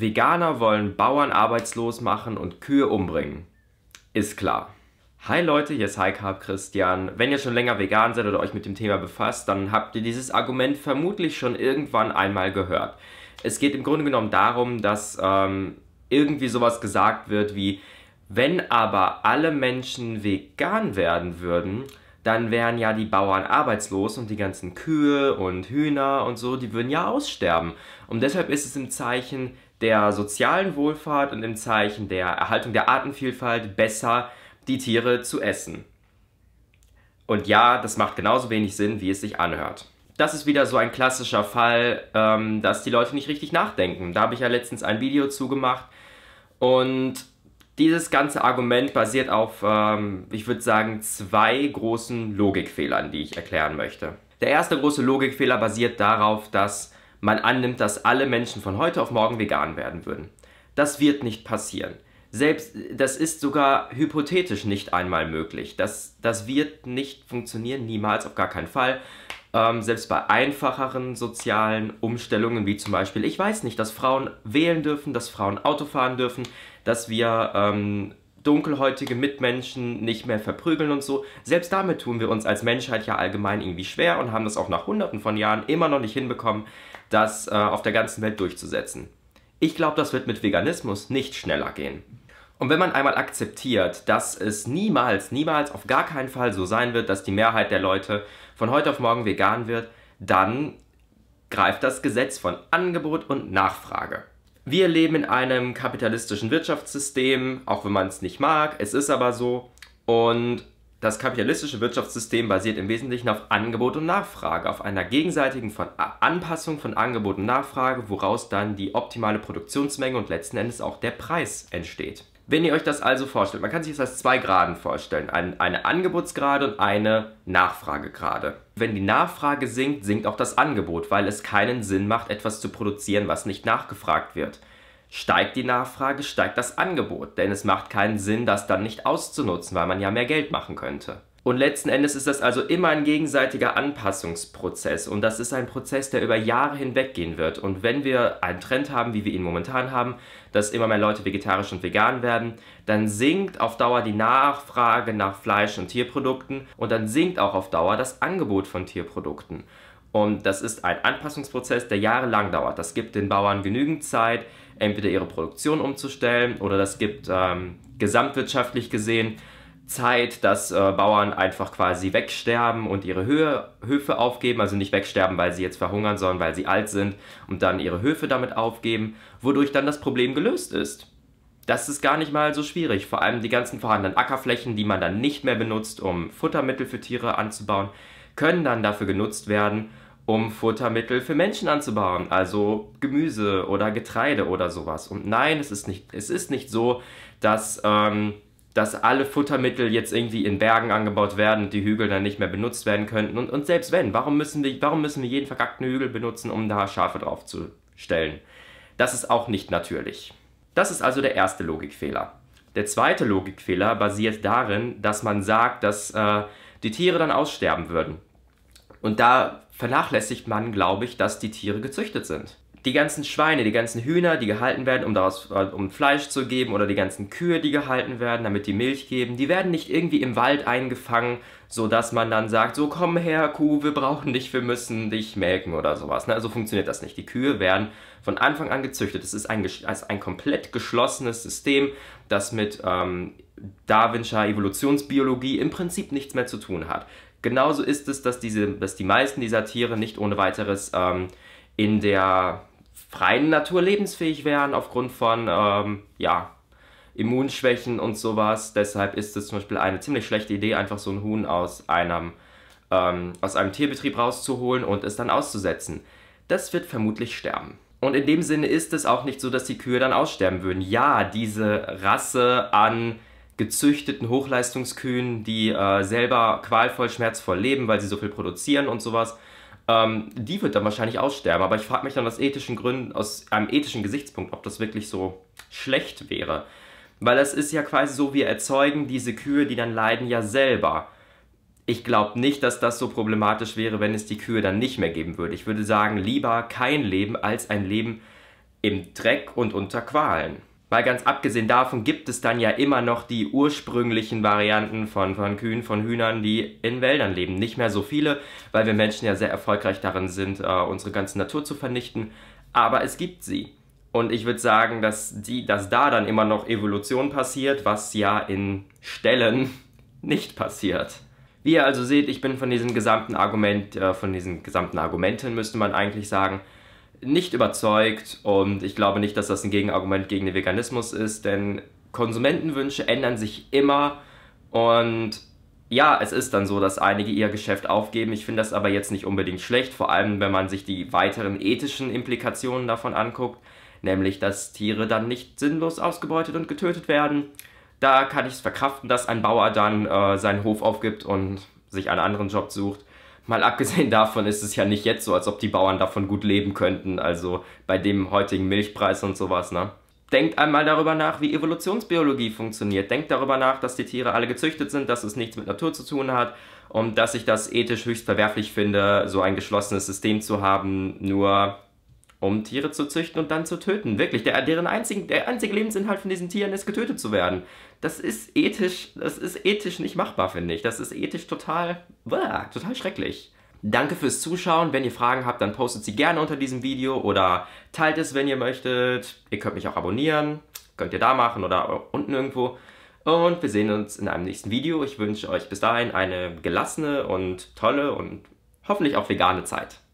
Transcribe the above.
Veganer wollen Bauern arbeitslos machen und Kühe umbringen. Ist klar. Hi Leute, hier ist Highcarb Christian. Wenn ihr schon länger vegan seid oder euch mit dem Thema befasst, dann habt ihr dieses Argument vermutlich schon irgendwann einmal gehört. Es geht im Grunde genommen darum, dass ähm, irgendwie sowas gesagt wird wie, wenn aber alle Menschen vegan werden würden, dann wären ja die Bauern arbeitslos und die ganzen Kühe und Hühner und so, die würden ja aussterben. Und deshalb ist es im Zeichen der sozialen Wohlfahrt und im Zeichen der Erhaltung der Artenvielfalt besser, die Tiere zu essen. Und ja, das macht genauso wenig Sinn, wie es sich anhört. Das ist wieder so ein klassischer Fall, ähm, dass die Leute nicht richtig nachdenken. Da habe ich ja letztens ein Video zugemacht und dieses ganze Argument basiert auf, ähm, ich würde sagen, zwei großen Logikfehlern, die ich erklären möchte. Der erste große Logikfehler basiert darauf, dass man annimmt, dass alle Menschen von heute auf morgen vegan werden würden. Das wird nicht passieren. Selbst, das ist sogar hypothetisch nicht einmal möglich. Das, das wird nicht funktionieren, niemals, auf gar keinen Fall. Ähm, selbst bei einfacheren sozialen Umstellungen, wie zum Beispiel, ich weiß nicht, dass Frauen wählen dürfen, dass Frauen Auto fahren dürfen, dass wir ähm, dunkelhäutige Mitmenschen nicht mehr verprügeln und so. Selbst damit tun wir uns als Menschheit ja allgemein irgendwie schwer und haben das auch nach hunderten von Jahren immer noch nicht hinbekommen, das äh, auf der ganzen Welt durchzusetzen. Ich glaube, das wird mit Veganismus nicht schneller gehen. Und wenn man einmal akzeptiert, dass es niemals, niemals auf gar keinen Fall so sein wird, dass die Mehrheit der Leute von heute auf morgen vegan wird, dann greift das Gesetz von Angebot und Nachfrage. Wir leben in einem kapitalistischen Wirtschaftssystem, auch wenn man es nicht mag, es ist aber so. Und das kapitalistische Wirtschaftssystem basiert im Wesentlichen auf Angebot und Nachfrage, auf einer gegenseitigen von Anpassung von Angebot und Nachfrage, woraus dann die optimale Produktionsmenge und letzten Endes auch der Preis entsteht. Wenn ihr euch das also vorstellt, man kann sich das als zwei Graden vorstellen, ein, eine Angebotsgrade und eine Nachfragegrade. Wenn die Nachfrage sinkt, sinkt auch das Angebot, weil es keinen Sinn macht, etwas zu produzieren, was nicht nachgefragt wird. Steigt die Nachfrage, steigt das Angebot, denn es macht keinen Sinn, das dann nicht auszunutzen, weil man ja mehr Geld machen könnte. Und letzten Endes ist das also immer ein gegenseitiger Anpassungsprozess und das ist ein Prozess, der über Jahre hinweg gehen wird. Und wenn wir einen Trend haben, wie wir ihn momentan haben, dass immer mehr Leute vegetarisch und vegan werden, dann sinkt auf Dauer die Nachfrage nach Fleisch und Tierprodukten und dann sinkt auch auf Dauer das Angebot von Tierprodukten. Und das ist ein Anpassungsprozess, der jahrelang dauert. Das gibt den Bauern genügend Zeit, entweder ihre Produktion umzustellen oder das gibt ähm, gesamtwirtschaftlich gesehen Zeit, dass äh, Bauern einfach quasi wegsterben und ihre Höhe, Höfe aufgeben, also nicht wegsterben, weil sie jetzt verhungern, sondern weil sie alt sind und dann ihre Höfe damit aufgeben, wodurch dann das Problem gelöst ist. Das ist gar nicht mal so schwierig. Vor allem die ganzen vorhandenen Ackerflächen, die man dann nicht mehr benutzt, um Futtermittel für Tiere anzubauen, können dann dafür genutzt werden, um Futtermittel für Menschen anzubauen, also Gemüse oder Getreide oder sowas. Und nein, es ist nicht, es ist nicht so, dass ähm, dass alle Futtermittel jetzt irgendwie in Bergen angebaut werden und die Hügel dann nicht mehr benutzt werden könnten. Und, und selbst wenn, warum müssen, wir, warum müssen wir jeden verkackten Hügel benutzen, um da Schafe drauf zu stellen? Das ist auch nicht natürlich. Das ist also der erste Logikfehler. Der zweite Logikfehler basiert darin, dass man sagt, dass äh, die Tiere dann aussterben würden. Und da vernachlässigt man, glaube ich, dass die Tiere gezüchtet sind die ganzen Schweine, die ganzen Hühner, die gehalten werden, um daraus äh, um Fleisch zu geben, oder die ganzen Kühe, die gehalten werden, damit die Milch geben, die werden nicht irgendwie im Wald eingefangen, so dass man dann sagt, so komm her, Kuh, wir brauchen dich, wir müssen dich melken oder sowas. Ne? Also funktioniert das nicht. Die Kühe werden von Anfang an gezüchtet. Es ist ein, also ein komplett geschlossenes System, das mit ähm, Darwinscher Evolutionsbiologie im Prinzip nichts mehr zu tun hat. Genauso ist es, dass, diese, dass die meisten dieser Tiere nicht ohne weiteres ähm, in der freien Natur lebensfähig wären aufgrund von ähm, ja, Immunschwächen und sowas. Deshalb ist es zum Beispiel eine ziemlich schlechte Idee, einfach so ein Huhn aus einem, ähm, aus einem Tierbetrieb rauszuholen und es dann auszusetzen. Das wird vermutlich sterben. Und in dem Sinne ist es auch nicht so, dass die Kühe dann aussterben würden. Ja, diese Rasse an gezüchteten Hochleistungskühen, die äh, selber qualvoll, schmerzvoll leben, weil sie so viel produzieren und sowas, ähm, die wird dann wahrscheinlich aussterben. Aber ich frage mich dann aus ethischen Gründen, aus einem ethischen Gesichtspunkt, ob das wirklich so schlecht wäre. Weil es ist ja quasi so, wir erzeugen diese Kühe, die dann leiden, ja selber. Ich glaube nicht, dass das so problematisch wäre, wenn es die Kühe dann nicht mehr geben würde. Ich würde sagen, lieber kein Leben als ein Leben, im Dreck und unter Qualen. Weil ganz abgesehen davon gibt es dann ja immer noch die ursprünglichen Varianten von, von Kühen, von Hühnern, die in Wäldern leben. Nicht mehr so viele, weil wir Menschen ja sehr erfolgreich darin sind, äh, unsere ganze Natur zu vernichten. Aber es gibt sie. Und ich würde sagen, dass, die, dass da dann immer noch Evolution passiert, was ja in Stellen nicht passiert. Wie ihr also seht, ich bin von diesem gesamten Argument, äh, von diesen gesamten Argumenten müsste man eigentlich sagen, nicht überzeugt und ich glaube nicht, dass das ein Gegenargument gegen den Veganismus ist, denn Konsumentenwünsche ändern sich immer und ja, es ist dann so, dass einige ihr Geschäft aufgeben. Ich finde das aber jetzt nicht unbedingt schlecht, vor allem wenn man sich die weiteren ethischen Implikationen davon anguckt, nämlich dass Tiere dann nicht sinnlos ausgebeutet und getötet werden. Da kann ich es verkraften, dass ein Bauer dann äh, seinen Hof aufgibt und sich einen anderen Job sucht. Mal abgesehen davon ist es ja nicht jetzt so, als ob die Bauern davon gut leben könnten, also bei dem heutigen Milchpreis und sowas, ne? Denkt einmal darüber nach, wie Evolutionsbiologie funktioniert. Denkt darüber nach, dass die Tiere alle gezüchtet sind, dass es nichts mit Natur zu tun hat und dass ich das ethisch höchst verwerflich finde, so ein geschlossenes System zu haben, nur um Tiere zu züchten und dann zu töten. Wirklich, der, deren einzigen, der einzige Lebensinhalt von diesen Tieren ist, getötet zu werden. Das ist ethisch, das ist ethisch nicht machbar, finde ich. Das ist ethisch total, bäh, total schrecklich. Danke fürs Zuschauen. Wenn ihr Fragen habt, dann postet sie gerne unter diesem Video oder teilt es, wenn ihr möchtet. Ihr könnt mich auch abonnieren. Könnt ihr da machen oder unten irgendwo. Und wir sehen uns in einem nächsten Video. Ich wünsche euch bis dahin eine gelassene und tolle und hoffentlich auch vegane Zeit.